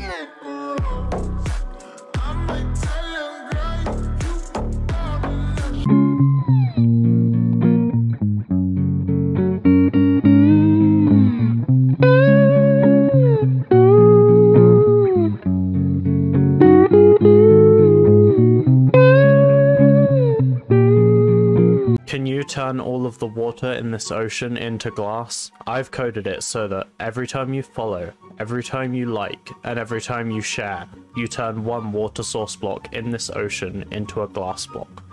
yeah. Turn all of the water in this ocean into glass? I've coded it so that every time you follow, every time you like, and every time you share, you turn one water source block in this ocean into a glass block.